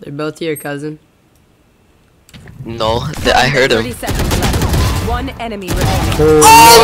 They're both here, cousin. No, th- I heard him. seconds left. One enemy remaining. Oh